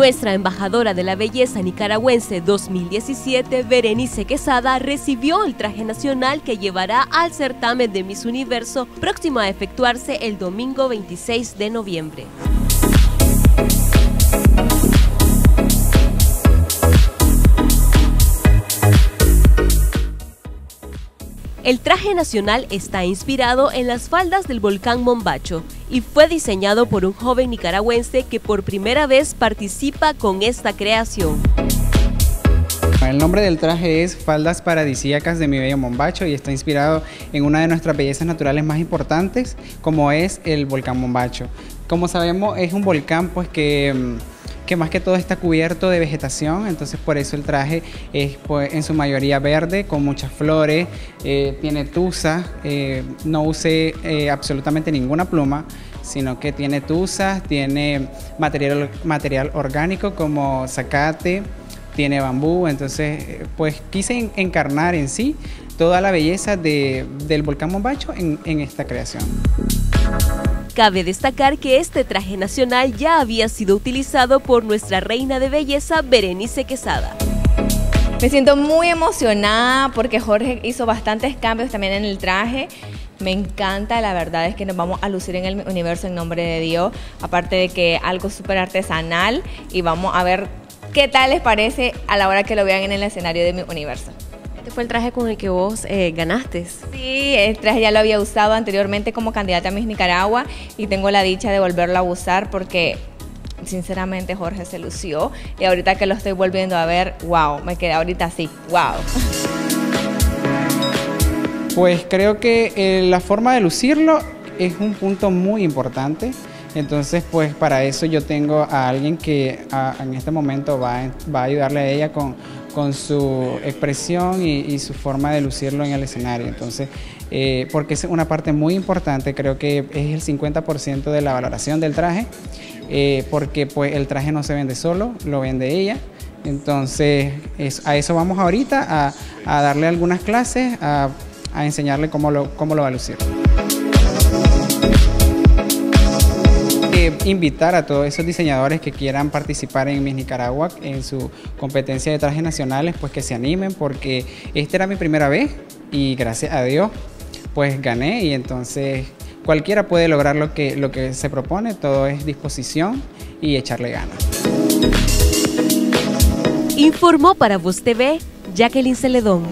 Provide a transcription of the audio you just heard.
Nuestra embajadora de la belleza nicaragüense 2017, Berenice Quesada, recibió el traje nacional que llevará al certamen de Miss Universo próximo a efectuarse el domingo 26 de noviembre. El traje nacional está inspirado en las faldas del volcán Mombacho y fue diseñado por un joven nicaragüense que por primera vez participa con esta creación. El nombre del traje es Faldas Paradisíacas de mi bello Mombacho y está inspirado en una de nuestras bellezas naturales más importantes, como es el volcán Mombacho. Como sabemos, es un volcán pues que mm, que más que todo está cubierto de vegetación, entonces por eso el traje es pues, en su mayoría verde, con muchas flores, eh, tiene tusa, eh, no use eh, absolutamente ninguna pluma, sino que tiene tusas, tiene material, material orgánico como zacate, tiene bambú, entonces pues quise encarnar en sí toda la belleza del volcán Mombacho en esta creación. Cabe destacar que este traje nacional ya había sido utilizado por nuestra reina de belleza Berenice Quesada. Me siento muy emocionada porque Jorge hizo bastantes cambios también en el traje. Me encanta, la verdad es que nos vamos a lucir en el universo en nombre de Dios, aparte de que algo súper artesanal y vamos a ver qué tal les parece a la hora que lo vean en el escenario de mi universo. Este fue el traje con el que vos eh, ganaste. Sí, el traje ya lo había usado anteriormente como candidata a Miss Nicaragua y tengo la dicha de volverlo a usar porque sinceramente Jorge se lució y ahorita que lo estoy volviendo a ver, wow, me quedé ahorita así, wow. Pues creo que eh, la forma de lucirlo es un punto muy importante. Entonces, pues para eso yo tengo a alguien que en este momento va, va a ayudarle a ella con, con su expresión y, su forma de lucirlo en el escenario. Entonces, eh, porque es una parte muy importante, creo que es el 50% de la valoración del traje, eh, porque pues el traje no se vende solo, lo vende ella. Entonces, a eso vamos ahorita, a, darle algunas clases, a, enseñarle cómo lo, cómo lo va a lucir. Invitar a todos esos diseñadores que quieran participar en Miss Nicaragua en su competencia de trajes nacionales, pues que se animen porque esta era mi primera vez y gracias a Dios pues gané y entonces cualquiera puede lograr lo que, lo que se propone, todo es disposición y echarle ganas. Informó para Voz TV Jacqueline Celedón.